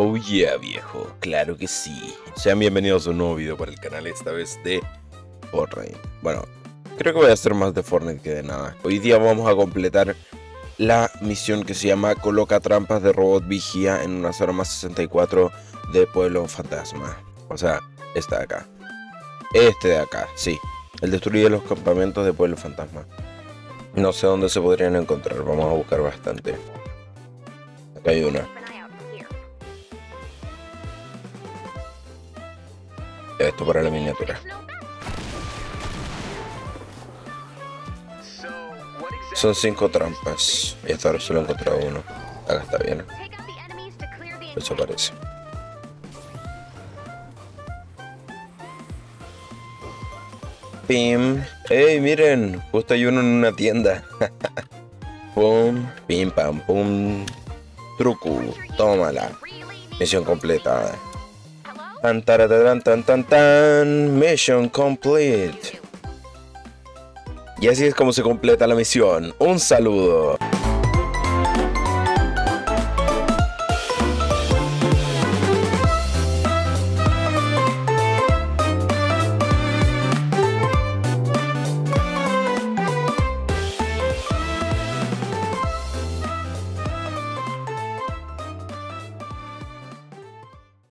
Oh yeah, viejo, claro que sí. Sean bienvenidos a un nuevo video para el canal, esta vez de Fortnite. Bueno, creo que voy a hacer más de Fortnite que de nada. Hoy día vamos a completar la misión que se llama Coloca trampas de robot vigía en una zona más 64 de Pueblo Fantasma. O sea, esta de acá. Este de acá, sí. El destruir los campamentos de Pueblo Fantasma. No sé dónde se podrían encontrar, vamos a buscar bastante. Acá hay una. Esto para la miniatura. Son cinco trampas. Y hasta ahora solo he encontrado uno. Acá está bien. Eso parece. Pim. ¡Ey, miren! Justo hay uno en una tienda. pum, pim, pam, pum. Truco. Tómala. Misión completada. Tan, taratán, tan, tan, tan. Mission complete. Y así es como se completa la misión. Un saludo.